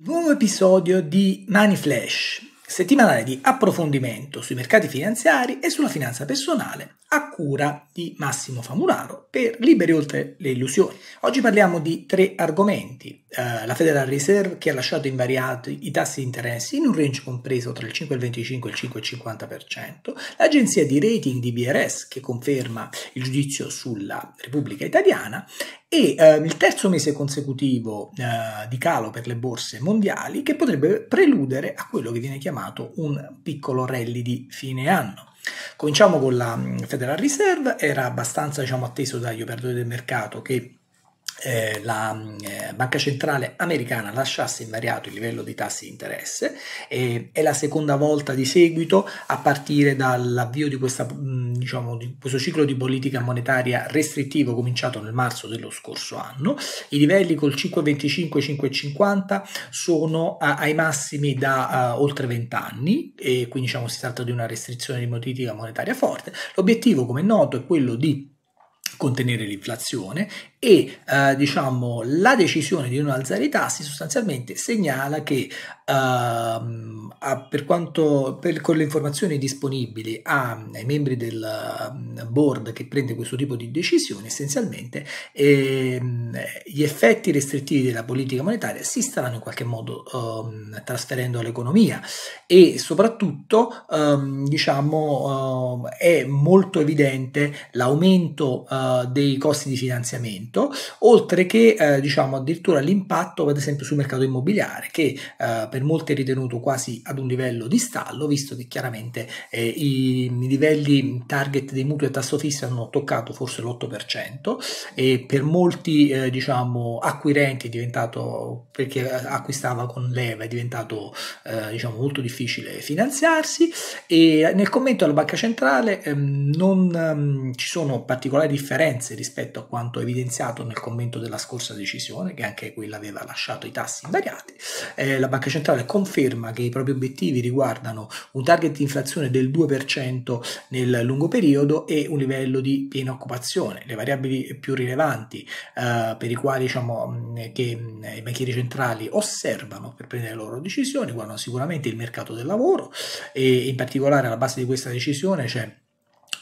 Nuovo episodio di Money Flash, settimanale di approfondimento sui mercati finanziari e sulla finanza personale a cura di Massimo Famularo per Liberi oltre le illusioni. Oggi parliamo di tre argomenti. Uh, la Federal Reserve che ha lasciato invariati i tassi di interesse in un range compreso tra il 5 e il 25 e il 5 e il 50%, l'agenzia di rating di BRS che conferma il giudizio sulla Repubblica Italiana e uh, il terzo mese consecutivo uh, di calo per le borse mondiali che potrebbe preludere a quello che viene chiamato un piccolo rally di fine anno. Cominciamo con la mm, Federal Reserve, era abbastanza diciamo, atteso dagli operatori del mercato che eh, la eh, Banca Centrale Americana lasciasse invariato il livello di tassi di interesse e è la seconda volta di seguito a partire dall'avvio di, questa, mm, diciamo, di questo ciclo di politica monetaria restrittivo cominciato nel marzo dello scorso anno. I livelli col 5,25-5,50 sono a, ai massimi da uh, oltre 20 anni e quindi diciamo, si tratta di una restrizione di politica monetaria forte. L'obiettivo, come è noto, è quello di contenere l'inflazione e eh, diciamo la decisione di non alzare i tassi sostanzialmente segnala che uh, per quanto per, con le informazioni disponibili a, ai membri del uh, board che prende questo tipo di decisioni essenzialmente eh, gli effetti restrittivi della politica monetaria si staranno in qualche modo uh, trasferendo all'economia. E soprattutto um, diciamo è molto evidente l'aumento dei costi di finanziamento oltre che eh, diciamo addirittura l'impatto ad esempio sul mercato immobiliare che eh, per molti è ritenuto quasi ad un livello di stallo, visto che chiaramente eh, i, i, livelli target dei mutui a tasso fisso hanno toccato forse l'8% e per molti eh, diciamo acquirenti è diventato, perché acquistava con leva, è diventato eh, diciamo molto difficile finanziarsi e nel commento della Banca Centrale ehm, non ehm, ci sono particolari differenze rispetto a quanto evidenziato nel commento della scorsa decisione, che anche quella aveva lasciato i tassi invariati. Eh, la Banca Centrale centrale conferma che i propri obiettivi riguardano un target di inflazione del 2% nel lungo periodo e un livello di piena occupazione. Le variabili più rilevanti eh, per i quali diciamo, che i banchieri centrali osservano per prendere le loro decisioni riguardano sicuramente il mercato del lavoro e in particolare alla base di questa decisione c'è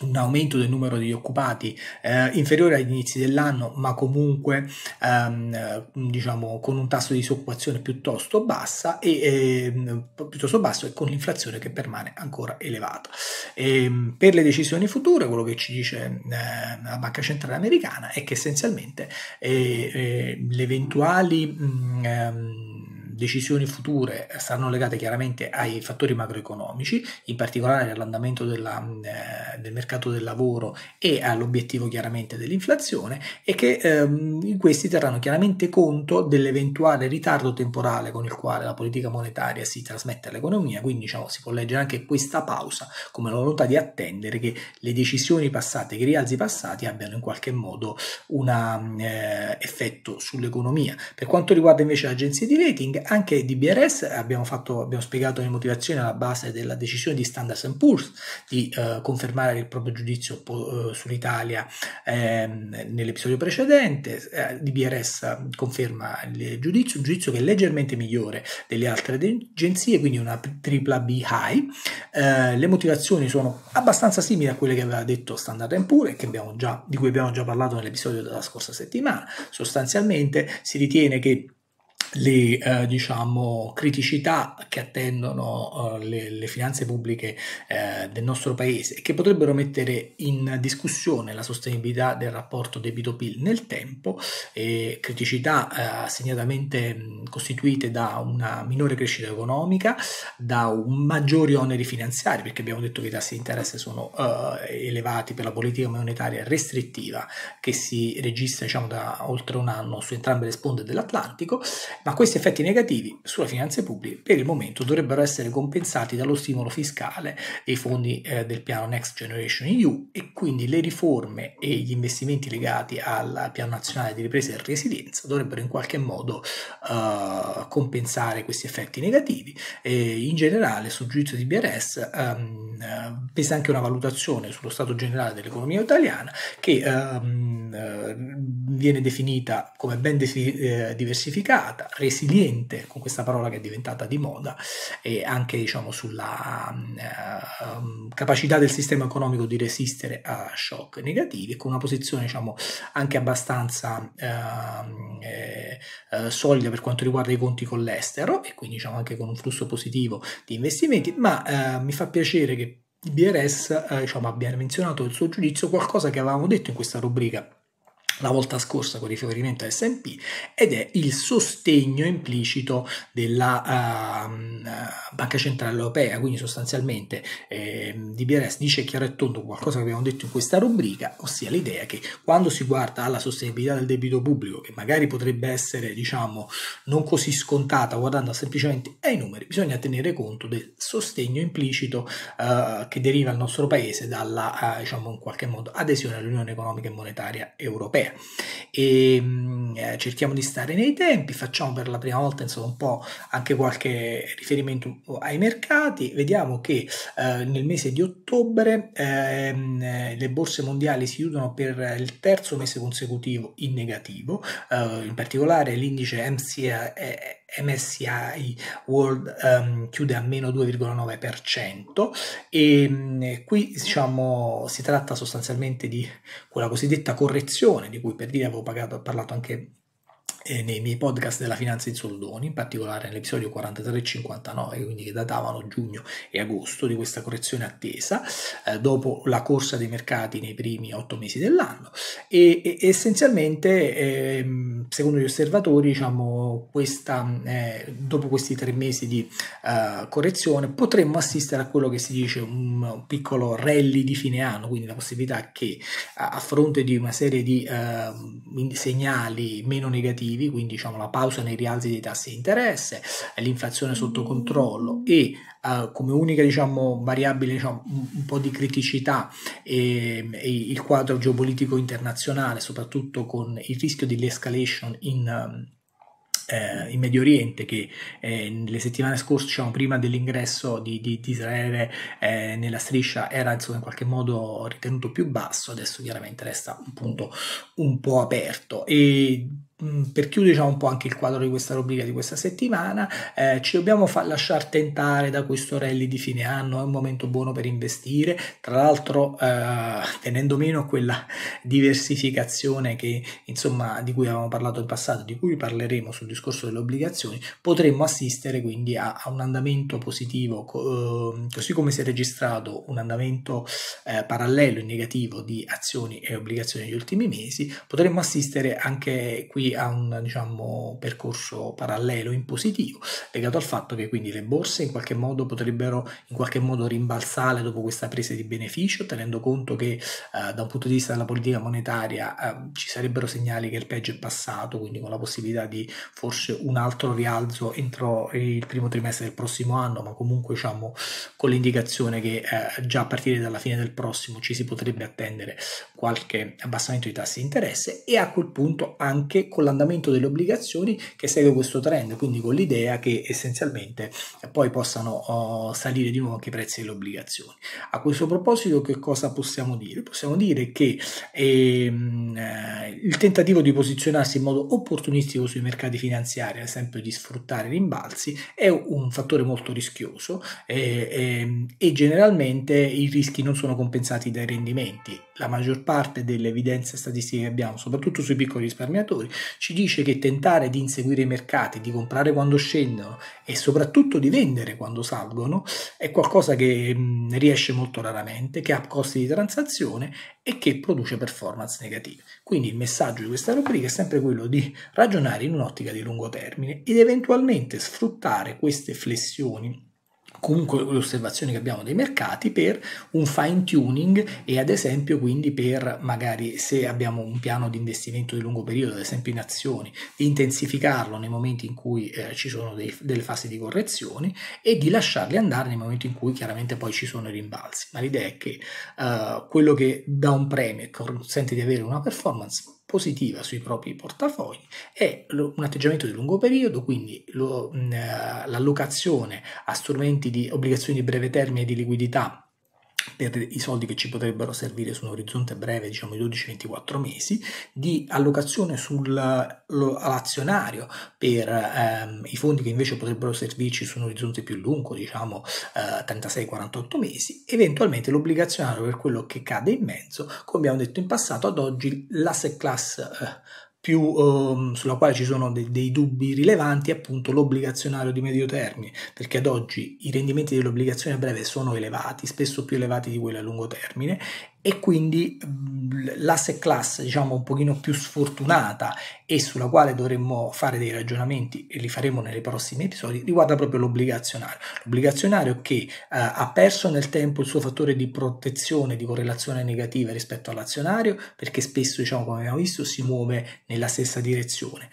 un aumento del numero di occupati eh, inferiore agli inizi dell'anno, ma comunque ehm, diciamo con un tasso di disoccupazione piuttosto bassa e eh, piuttosto basso e con l'inflazione che permane ancora elevata. E, ehm, per le decisioni future, quello che ci dice eh, la Banca Centrale Americana è che essenzialmente eh, eh, le eventuali mh, mm, ehm, decisioni future saranno legate chiaramente ai fattori macroeconomici, in particolare all'andamento della, eh, del mercato del lavoro e all'obiettivo chiaramente dell'inflazione e che ehm, questi terranno chiaramente conto dell'eventuale ritardo temporale con il quale la politica monetaria si trasmette all'economia, quindi diciamo, si può leggere anche questa pausa come la volontà di attendere che le decisioni passate, che i rialzi passati abbiano in qualche modo un eh, effetto sull'economia. Per quanto riguarda invece le agenzie di rating, anche di BRS abbiamo, fatto, abbiamo spiegato le motivazioni alla base della decisione di Standard Poor's di eh, confermare il proprio giudizio po- eh, sull'Italia eh, nell'episodio precedente. Eh, di BRS conferma il giudizio, un giudizio che è leggermente migliore delle altre agenzie, quindi una tripla B high. Eh, le motivazioni sono abbastanza simili a quelle che aveva detto Standard Poor's e già, di cui abbiamo già parlato nell'episodio della scorsa settimana. Sostanzialmente si ritiene che le eh, diciamo, criticità che attendono uh, le, le, finanze pubbliche eh, del nostro paese e che potrebbero mettere in discussione la sostenibilità del rapporto debito-PIL nel tempo, criticità eh, segnatamente mh, costituite da una minore crescita economica, da maggiori oneri finanziari, perché abbiamo detto che i tassi di interesse sono eh, elevati per la politica monetaria restrittiva che si registra diciamo, da oltre un anno su entrambe le sponde dell'Atlantico ma questi effetti negativi sulle finanze pubbliche per il momento dovrebbero essere compensati dallo stimolo fiscale dei fondi eh, del piano Next Generation EU e quindi le riforme e gli investimenti legati al piano nazionale di ripresa e resilienza dovrebbero in qualche modo uh, compensare questi effetti negativi. E in generale sul giudizio di BRS um, pesa anche una valutazione sullo stato generale dell'economia italiana che um, uh, viene definita come ben eh, diversificata, resiliente, con questa parola che è diventata di moda, e anche diciamo, sulla uh, capacità del sistema economico di resistere a shock negativi con una posizione diciamo, anche abbastanza uh, eh, uh, solida per quanto riguarda i conti con l'estero e quindi diciamo, anche con un flusso positivo di investimenti, ma mi fa piacere che BRS diciamo, abbia menzionato il suo giudizio qualcosa che avevamo detto in questa rubrica la volta scorsa con riferimento a S&P ed è il sostegno implicito della uh, Banca Centrale Europea, quindi sostanzialmente eh, DBRS dice chiaro e tondo qualcosa che abbiamo detto in questa rubrica, ossia l'idea che quando si guarda alla sostenibilità del debito pubblico, che magari potrebbe essere diciamo non così scontata guardando semplicemente ai numeri, bisogna tenere conto del sostegno implicito uh, che deriva al nostro paese dalla uh, diciamo in qualche modo adesione all'Unione Economica e Monetaria Europea europea e mm, eh, cerchiamo di stare nei tempi, facciamo per la prima volta insomma un po' anche qualche riferimento ai mercati, vediamo che eh, nel mese di ottobre ehm, eh, le borse mondiali si chiudono per il terzo mese consecutivo in negativo, eh, in particolare l'indice MCI MSCI World um, chiude a meno 2,9% e mh, qui diciamo si tratta sostanzialmente di quella cosiddetta correzione di cui per dire avevo pagato, parlato anche eh, nei miei podcast della finanza in soldoni, in particolare nell'episodio 43 e 59, quindi che datavano giugno e agosto di questa correzione attesa, eh, dopo la corsa dei mercati nei primi otto mesi dell'anno. E, e essenzialmente, eh, secondo gli osservatori, diciamo, questa, eh, dopo questi tre mesi di uh, correzione, potremmo assistere a quello che si dice un, piccolo rally di fine anno, quindi la possibilità che a, a fronte di una serie di uh, segnali meno negativi, positivi, quindi diciamo la pausa nei rialzi dei tassi di interesse, l'inflazione sotto controllo e uh, come unica diciamo, variabile diciamo, un, un, po' di criticità e, e, il quadro geopolitico internazionale, soprattutto con il rischio di escalation in... Um, eh, in Medio Oriente che eh, nelle settimane scorse, diciamo, prima dell'ingresso di, di, di Israele eh, nella striscia era insomma, in qualche modo ritenuto più basso, adesso chiaramente resta un punto un po' aperto. E Mm, per chiudere diciamo, un po' anche il quadro di questa rubrica di questa settimana, eh, ci dobbiamo far lasciare tentare da questo rally di fine anno, è un momento buono per investire, tra l'altro eh, tenendo meno quella diversificazione che, insomma, di cui avevamo parlato in passato, di cui parleremo sul discorso delle obbligazioni, potremmo assistere quindi a, a un andamento positivo, eh, così come si è registrato un andamento eh, parallelo in negativo di azioni e obbligazioni negli ultimi mesi, potremmo assistere anche qui a un diciamo, percorso parallelo in positivo, legato al fatto che quindi le borse in qualche modo potrebbero in qualche modo rimbalzare dopo questa presa di beneficio, tenendo conto che eh, da un punto di vista della politica monetaria eh, ci sarebbero segnali che il peggio è passato, quindi con la possibilità di forse un altro rialzo entro il primo trimestre del prossimo anno, ma comunque diciamo con l'indicazione che eh, già a partire dalla fine del prossimo ci si potrebbe attendere qualche abbassamento di tassi di interesse e a quel punto anche con l'andamento delle obbligazioni che segue questo trend, quindi con l'idea che essenzialmente poi possano uh, salire di nuovo anche i prezzi delle obbligazioni. A questo proposito che cosa possiamo dire? Possiamo dire che ehm, eh, il tentativo di posizionarsi in modo opportunistico sui mercati finanziari, ad esempio di sfruttare rimbalzi, è un fattore molto rischioso eh, eh, e generalmente i rischi non sono compensati dai rendimenti. La maggior parte delle evidenze statistiche che abbiamo, soprattutto sui piccoli risparmiatori, ci dice che tentare di inseguire i mercati, di comprare quando scendono e soprattutto di vendere quando salgono è qualcosa che mh, riesce molto raramente, che ha costi di transazione e che produce performance negative. Quindi il messaggio di questa rubrica è sempre quello di ragionare in un'ottica di lungo termine ed eventualmente sfruttare queste flessioni comunque le osservazioni che abbiamo dei mercati per un fine tuning e ad esempio quindi per magari se abbiamo un piano di investimento di lungo periodo ad esempio in azioni intensificarlo nei momenti in cui eh, ci sono dei, delle fasi di correzioni e di lasciarli andare nei momenti in cui chiaramente poi ci sono i rimbalzi. Ma l'idea è che uh, quello che dà un premio e consente di avere una performance positiva sui propri portafogli è un atteggiamento di lungo periodo, quindi lo, l'allocazione a strumenti di obbligazioni di breve termine di liquidità per i soldi che ci potrebbero servire su un orizzonte breve, diciamo di 12-24 mesi, di allocazione sull'azionario per ehm, i fondi che invece potrebbero servirci su un orizzonte più lungo, diciamo eh, 36-48 mesi, eventualmente l'obbligazionario per quello che cade in mezzo, come abbiamo detto in passato, ad oggi l'asset class eh, più, um, sulla quale ci sono de- dei dubbi rilevanti è appunto l'obbligazionario di medio termine, perché ad oggi i rendimenti dell'obbligazione a breve sono elevati, spesso più elevati di quelli a lungo termine, e quindi l'asset class diciamo un pochino più sfortunata e sulla quale dovremmo fare dei ragionamenti e li faremo nei prossimi episodi riguarda proprio l'obbligazionario. L'obbligazionario che eh, ha perso nel tempo il suo fattore di protezione di correlazione negativa rispetto all'azionario perché spesso diciamo come abbiamo visto si muove nella stessa direzione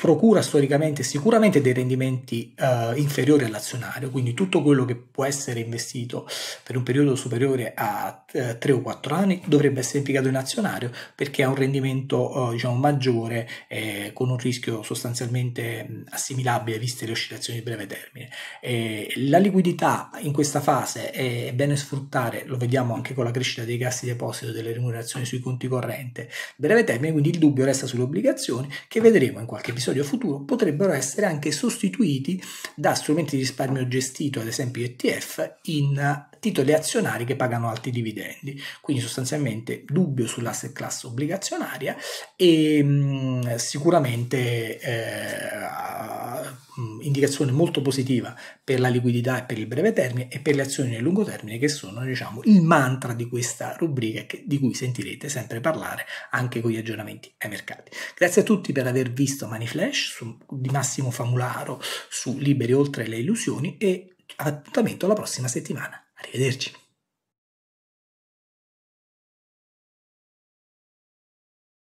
procura storicamente sicuramente dei rendimenti uh, inferiori all'azionario, quindi tutto quello che può essere investito per un periodo superiore a eh, 3 o 4 anni dovrebbe essere impiegato in azionario perché ha un rendimento uh, diciamo, maggiore eh, con un rischio sostanzialmente assimilabile viste le oscillazioni di breve termine. Eh, la liquidità in questa fase è bene sfruttare, lo vediamo anche con la crescita dei cassi di deposito delle remunerazioni sui conti corrente breve termine, quindi il dubbio resta sulle obbligazioni che vedremo in qualche episodio episodio futuro potrebbero essere anche sostituiti da strumenti di risparmio gestito, ad esempio ETF, in titoli azionari che pagano alti dividendi. Quindi sostanzialmente dubbio sull'asset class obbligazionaria e mh, sicuramente eh, indicazione molto positiva per la liquidità e per il breve termine e per le azioni nel lungo termine che sono diciamo il mantra di questa rubrica che, di cui sentirete sempre parlare anche con gli aggiornamenti ai mercati. Grazie a tutti per aver visto Money Flash su, di Massimo Famularo su Liberi oltre le illusioni e appuntamento alla prossima settimana. Arrivederci.